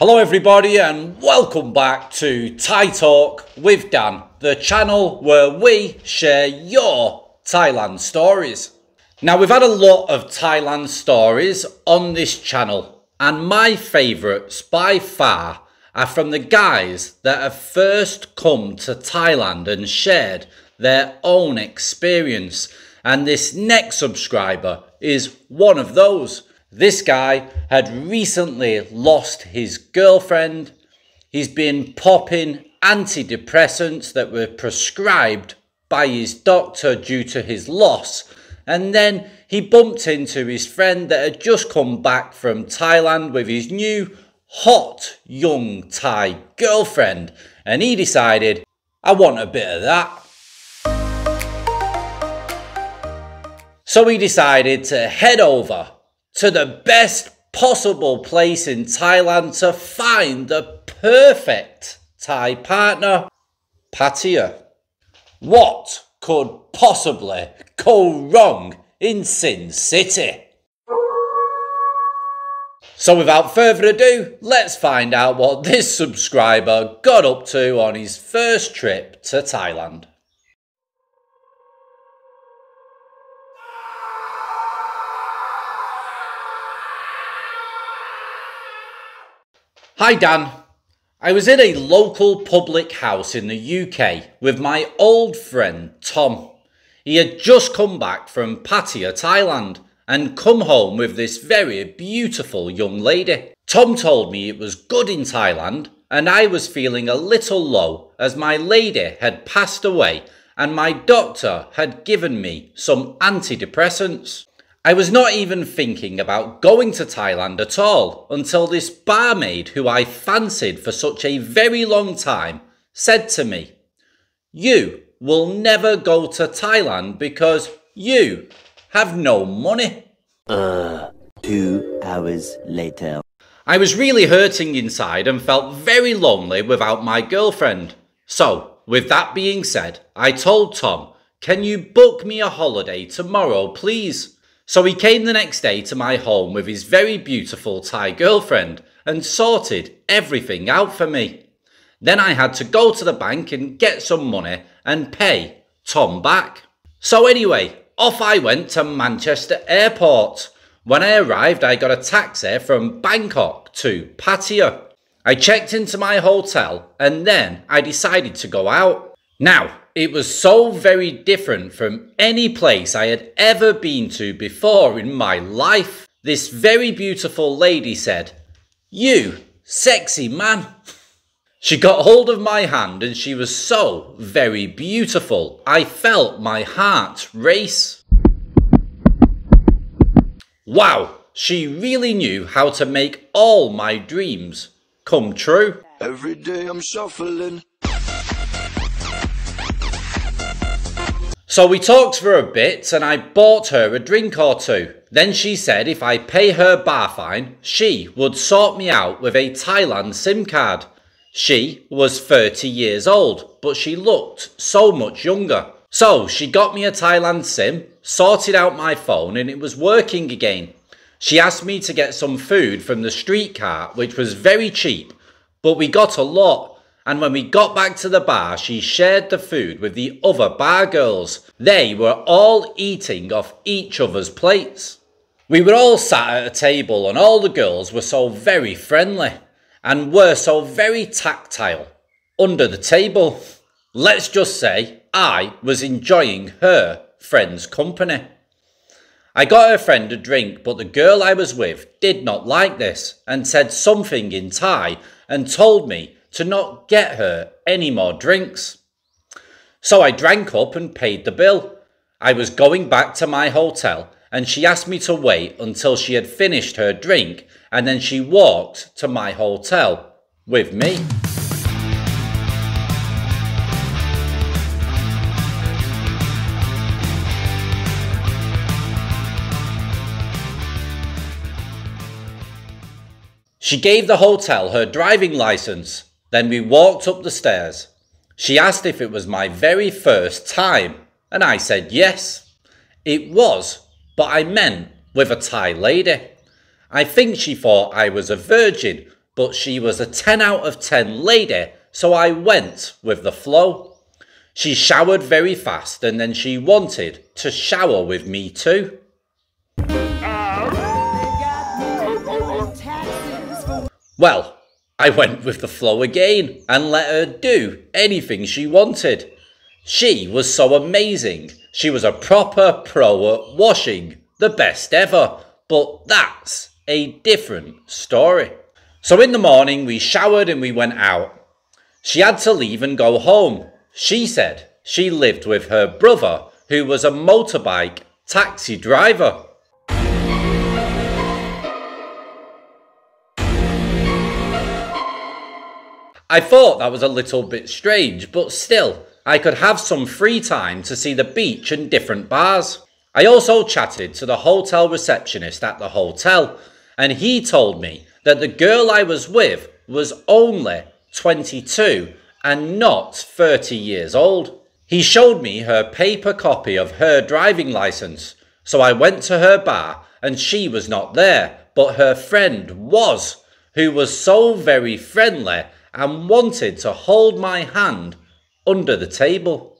Hello, everybody, and welcome back to Thai Talk with Dan, the channel where we share your Thailand stories. Now, we've had a lot of Thailand stories on this channel, and my favourites by far are from the guys that have first come to Thailand and shared their own experience. And this next subscriber is one of those. This guy had recently lost his girlfriend. He's been popping antidepressants that were prescribed by his doctor due to his loss. And then he bumped into his friend that had just come back from Thailand with his new hot young Thai girlfriend. And he decided, I want a bit of that. So he decided to head over to the best possible place in Thailand to find the perfect Thai partner, Pattaya. What could possibly go wrong in Sin City? So without further ado, let's find out what this subscriber got up to on his first trip to Thailand. Hi Dan. I was in a local public house in the UK with my old friend Tom. He had just come back from Pattaya, Thailand, and come home with this very beautiful young lady. Tom told me it was good in Thailand, and I was feeling a little low as my lady had passed away and my doctor had given me some antidepressants. I was not even thinking about going to Thailand at all until this barmaid who I fancied for such a very long time said to me, You will never go to Thailand because you have no money. Uh, two hours later. I was really hurting inside and felt very lonely without my girlfriend. So, with that being said, I told Tom, Can you book me a holiday tomorrow, please? So he came the next day to my home with his very beautiful Thai girlfriend and sorted everything out for me. Then I had to go to the bank and get some money and pay Tom back. So anyway, off I went to Manchester Airport. When I arrived, I got a taxi from Bangkok to Pattaya. I checked into my hotel and then I decided to go out. Now, it was so very different from any place I had ever been to before in my life. This very beautiful lady said, You, sexy man. She got hold of my hand and she was so very beautiful. I felt my heart race. Wow, she really knew how to make all my dreams come true. Every day I'm shuffling. So we talked for a bit and I bought her a drink or two. Then she said if I pay her bar fine, she would sort me out with a Thailand SIM card. She was 30 years old, but she looked so much younger. So she got me a Thailand SIM, sorted out my phone and it was working again. She asked me to get some food from the street cart, which was very cheap, but we got a lot and when we got back to the bar, she shared the food with the other bar girls. They were all eating off each other's plates. We were all sat at a table, and all the girls were so very friendly and were so very tactile under the table. Let's just say I was enjoying her friend's company. I got her friend a drink, but the girl I was with did not like this and said something in Thai and told me to not get her any more drinks. So I drank up and paid the bill. I was going back to my hotel and she asked me to wait until she had finished her drink and then she walked to my hotel with me. She gave the hotel her driving license then we walked up the stairs. She asked if it was my very first time, and I said yes. It was, but I meant with a Thai lady. I think she thought I was a virgin, but she was a 10 out of 10 lady, so I went with the flow. She showered very fast and then she wanted to shower with me too. Well, I went with the flow again and let her do anything she wanted. She was so amazing. She was a proper pro at washing, the best ever. But that's a different story. So in the morning, we showered and we went out. She had to leave and go home. She said she lived with her brother, who was a motorbike taxi driver. I thought that was a little bit strange, but still, I could have some free time to see the beach and different bars. I also chatted to the hotel receptionist at the hotel, and he told me that the girl I was with was only 22 and not 30 years old. He showed me her paper copy of her driving license, so I went to her bar and she was not there, but her friend was, who was so very friendly and wanted to hold my hand under the table.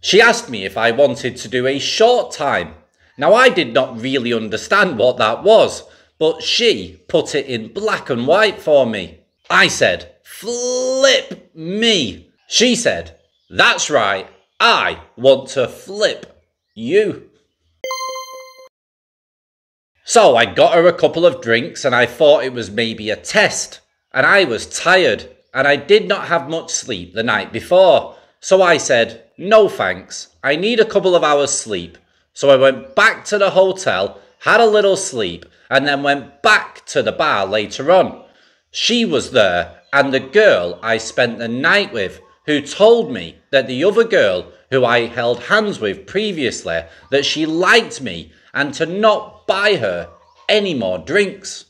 She asked me if I wanted to do a short time. Now, I did not really understand what that was, but she put it in black and white for me. I said, Flip me. She said, That's right, I want to flip you. So I got her a couple of drinks and I thought it was maybe a test. And I was tired and I did not have much sleep the night before. So I said, no thanks, I need a couple of hours sleep. So I went back to the hotel, had a little sleep, and then went back to the bar later on. She was there and the girl I spent the night with who told me that the other girl who I held hands with previously that she liked me and to not buy her any more drinks.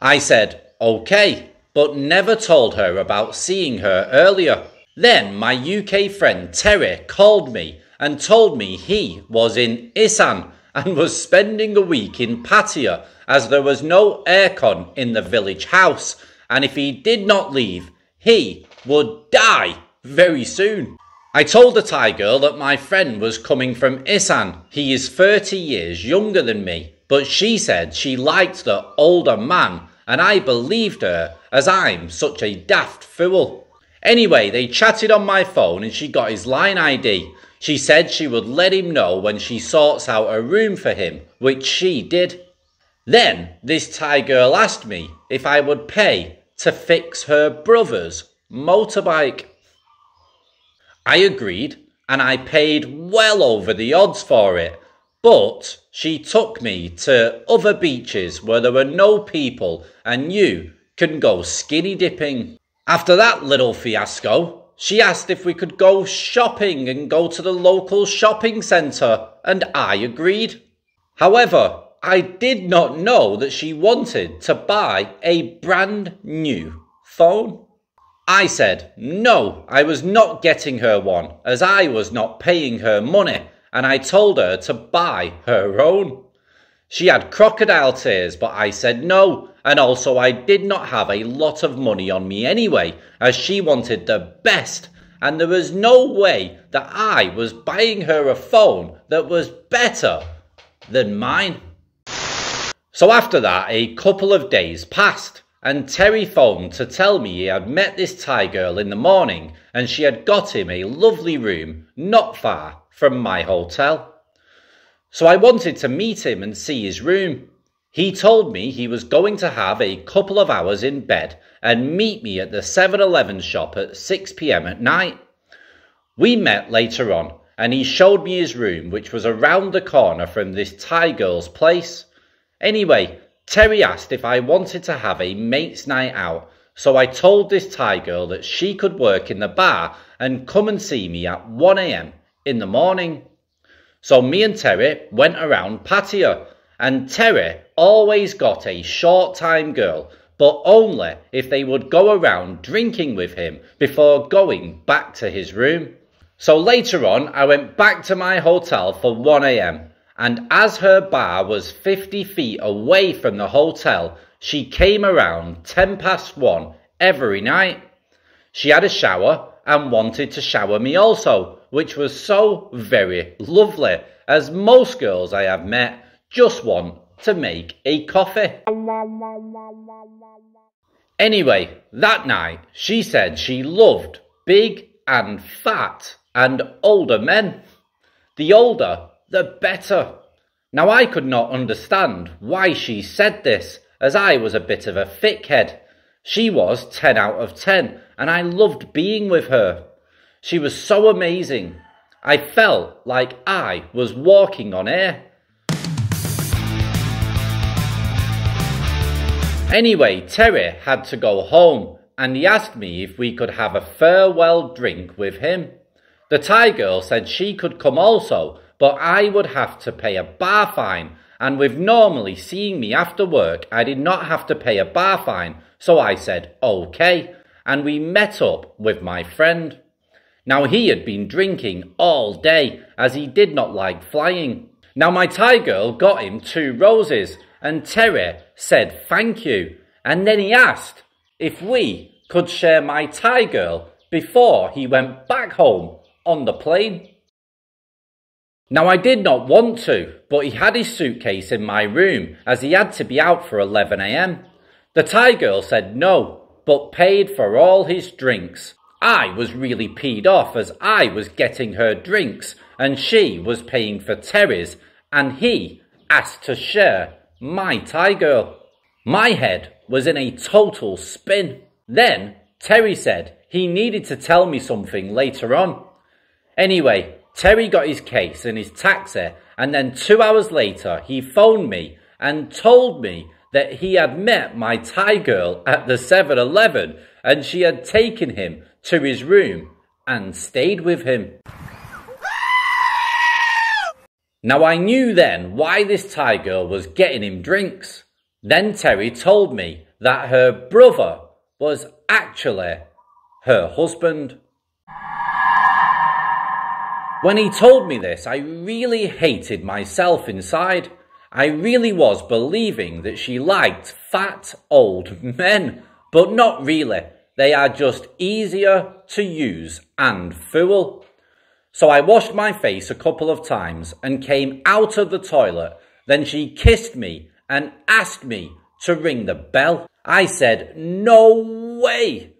I said, okay, but never told her about seeing her earlier. Then my UK friend Terry called me and told me he was in Isan and was spending a week in Pattaya as there was no aircon in the village house and if he did not leave, he would die very soon. I told the Thai girl that my friend was coming from Isan. He is 30 years younger than me, but she said she liked the older man, and I believed her as I'm such a daft fool. Anyway, they chatted on my phone and she got his line ID. She said she would let him know when she sorts out a room for him, which she did. Then this Thai girl asked me if I would pay to fix her brother's motorbike. I agreed and I paid well over the odds for it. But she took me to other beaches where there were no people and you can go skinny dipping. After that little fiasco, she asked if we could go shopping and go to the local shopping centre, and I agreed. However, I did not know that she wanted to buy a brand new phone. I said, no, I was not getting her one, as I was not paying her money, and I told her to buy her own. She had crocodile tears, but I said no, and also I did not have a lot of money on me anyway, as she wanted the best, and there was no way that I was buying her a phone that was better than mine. So after that, a couple of days passed and Terry phoned to tell me he had met this Thai girl in the morning and she had got him a lovely room not far from my hotel. So I wanted to meet him and see his room. He told me he was going to have a couple of hours in bed and meet me at the 7 Eleven shop at 6 pm at night. We met later on and he showed me his room, which was around the corner from this Thai girl's place. Anyway, Terry asked if I wanted to have a mate's night out, so I told this Thai girl that she could work in the bar and come and see me at 1am in the morning. So me and Terry went around Pattaya, and Terry always got a short time girl, but only if they would go around drinking with him before going back to his room. So later on, I went back to my hotel for 1am, and as her bar was 50 feet away from the hotel, she came around 10 past 1 every night. She had a shower and wanted to shower me also, which was so very lovely, as most girls I have met just want to make a coffee. Anyway, that night she said she loved big and fat and older men. The older, the better. Now I could not understand why she said this, as I was a bit of a thickhead. She was 10 out of 10, and I loved being with her. She was so amazing. I felt like I was walking on air. Anyway, Terry had to go home and he asked me if we could have a farewell drink with him. The Thai girl said she could come also, but I would have to pay a bar fine, and with normally seeing me after work, I did not have to pay a bar fine, so I said okay, and we met up with my friend. Now he had been drinking all day, as he did not like flying. Now my Thai girl got him two roses, and Terry said thank you, and then he asked if we could share my Thai girl before he went back home on the plane. Now I did not want to, but he had his suitcase in my room as he had to be out for 11am. The Thai girl said no, but paid for all his drinks. I was really peed off as I was getting her drinks and she was paying for Terry's and he asked to share my Thai girl. My head was in a total spin. Then Terry said he needed to tell me something later on. Anyway, Terry got his case and his taxi, and then two hours later he phoned me and told me that he had met my Thai girl at the 7 Eleven and she had taken him to his room and stayed with him. Now I knew then why this Thai girl was getting him drinks. Then Terry told me that her brother was actually her husband. When he told me this, I really hated myself inside. I really was believing that she liked fat old men, but not really. They are just easier to use and fool. So I washed my face a couple of times and came out of the toilet. Then she kissed me and asked me to ring the bell. I said, no way.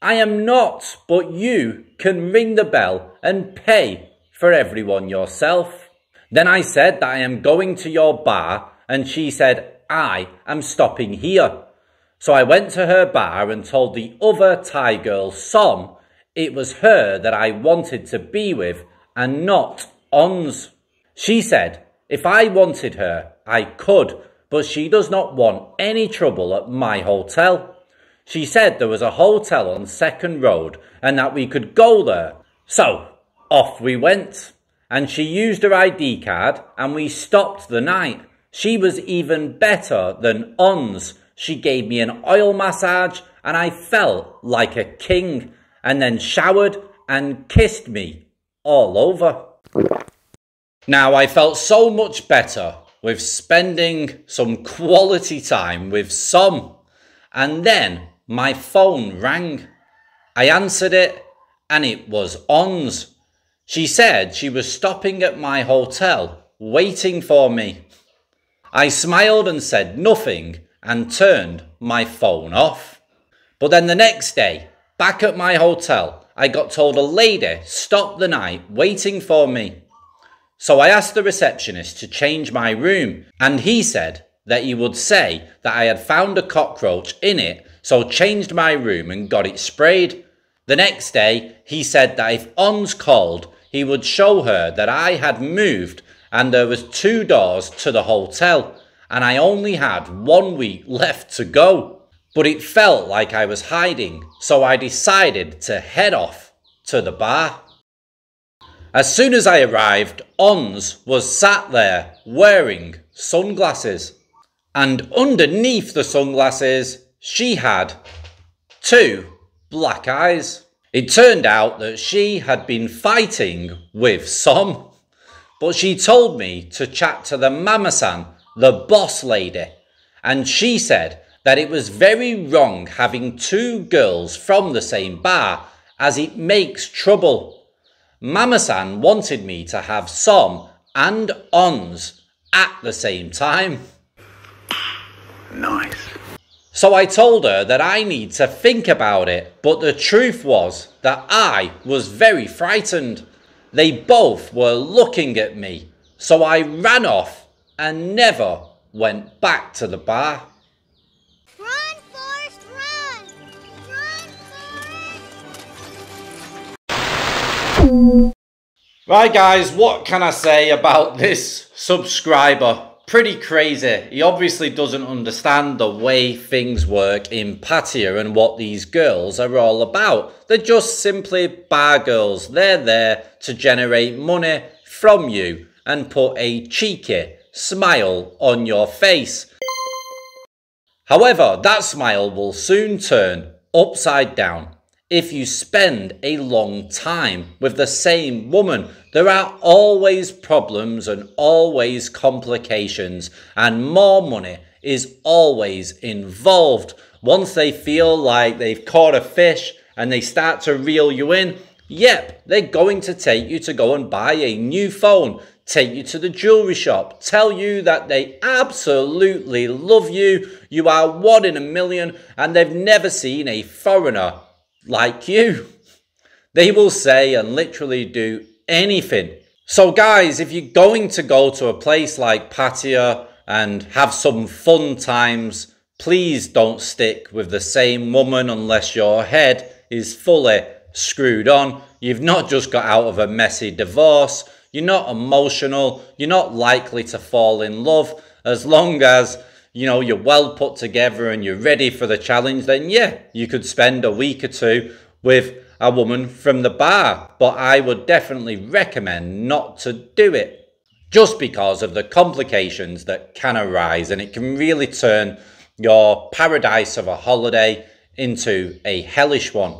I am not, but you can ring the bell and pay for everyone yourself. Then I said that I am going to your bar and she said, I am stopping here. So I went to her bar and told the other Thai girl, Som, it was her that I wanted to be with and not Ons. She said, if I wanted her, I could, but she does not want any trouble at my hotel. She said there was a hotel on Second Road and that we could go there. So, off we went. And she used her ID card and we stopped the night. She was even better than Ons. She gave me an oil massage and I felt like a king and then showered and kissed me all over. Now, I felt so much better with spending some quality time with Som. And then my phone rang. I answered it and it was Ons. She said she was stopping at my hotel waiting for me. I smiled and said nothing and turned my phone off. But then the next day, back at my hotel, I got told a lady stopped the night waiting for me. So I asked the receptionist to change my room, and he said that he would say that I had found a cockroach in it, so changed my room and got it sprayed. The next day, he said that if Ons called, he would show her that I had moved and there was two doors to the hotel, and I only had one week left to go. But it felt like I was hiding, so I decided to head off to the bar. As soon as I arrived, Ons was sat there wearing sunglasses. And underneath the sunglasses, she had two black eyes. It turned out that she had been fighting with Som, but she told me to chat to the mama-san, the boss lady, and she said that it was very wrong having two girls from the same bar as it makes trouble. Mama-san wanted me to have Som and Ons at the same time. Nice. So I told her that I need to think about it, but the truth was that I was very frightened. They both were looking at me, so I ran off and never went back to the bar. Run, Forrest, run! Run, Forrest! Right, guys, what can I say about this subscriber? Pretty crazy. He obviously doesn't understand the way things work in Pattaya and what these girls are all about. They're just simply bar girls. They're there to generate money from you and put a cheeky smile on your face. However, that smile will soon turn upside down if you spend a long time with the same woman. There are always problems and always complications, and more money is always involved. Once they feel like they've caught a fish and they start to reel you in, yep, they're going to take you to go and buy a new phone, take you to the jewelry shop, tell you that they absolutely love you, you are one in a million, and they've never seen a foreigner like you. They will say and literally do anything. So, guys, if you're going to go to a place like Pattaya and have some fun times, please don't stick with the same woman unless your head is fully screwed on. You've not just got out of a messy divorce, you're not emotional, you're not likely to fall in love as long as you know, you're well put together and you're ready for the challenge, then yeah, you could spend a week or two with a woman from the bar. But I would definitely recommend not to do it just because of the complications that can arise and it can really turn your paradise of a holiday into a hellish one.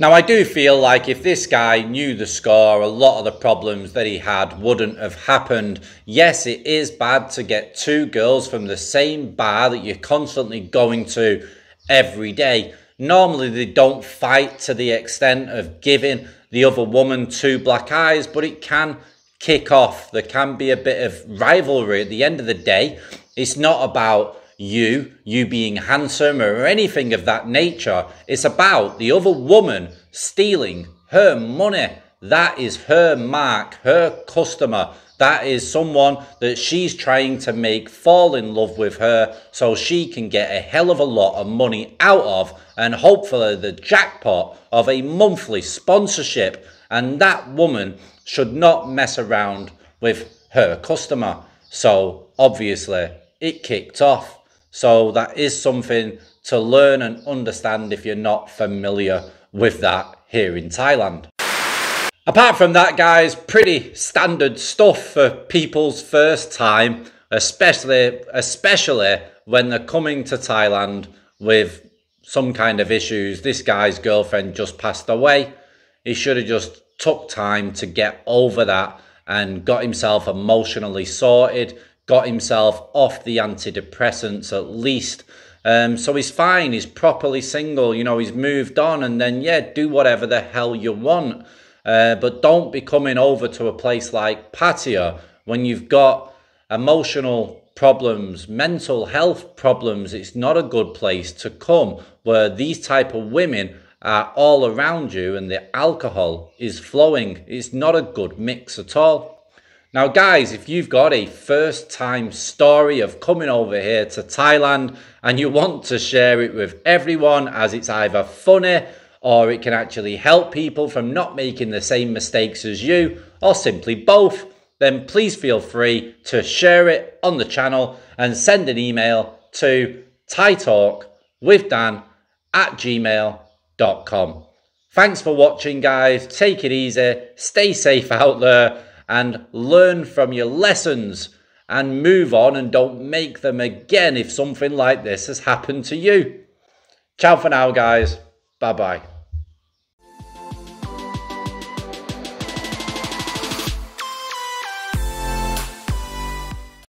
Now, I do feel like if this guy knew the score, a lot of the problems that he had wouldn't have happened. Yes, it is bad to get two girls from the same bar that you're constantly going to every day. Normally, they don't fight to the extent of giving the other woman two black eyes, but it can kick off. There can be a bit of rivalry at the end of the day. It's not about you, you being handsome or anything of that nature. It's about the other woman stealing her money. That is her mark, her customer. That is someone that she's trying to make fall in love with her so she can get a hell of a lot of money out of and hopefully the jackpot of a monthly sponsorship. And that woman should not mess around with her customer. So obviously it kicked off. So that is something to learn and understand if you're not familiar with that here in Thailand. Apart from that, guys, pretty standard stuff for people's first time, especially especially when they're coming to Thailand with some kind of issues. This guy's girlfriend just passed away. He should have just took time to get over that and got himself emotionally sorted got himself off the antidepressants at least. Um, so he's fine, he's properly single, you know, he's moved on, and then, yeah, do whatever the hell you want. Uh, but don't be coming over to a place like Pattaya when you've got emotional problems, mental health problems. It's not a good place to come where these type of women are all around you and the alcohol is flowing. It's not a good mix at all. Now, guys, if you've got a first time story of coming over here to Thailand and you want to share it with everyone as it's either funny or it can actually help people from not making the same mistakes as you, or simply both, then please feel free to share it on the channel and send an email to thaitalkwithdan at gmail.com. Thanks for watching, guys. Take it easy. Stay safe out there and learn from your lessons and move on and don't make them again if something like this has happened to you. Ciao for now, guys. Bye bye.